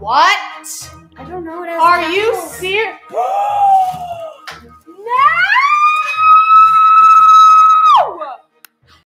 What? I don't know. what has Are you serious?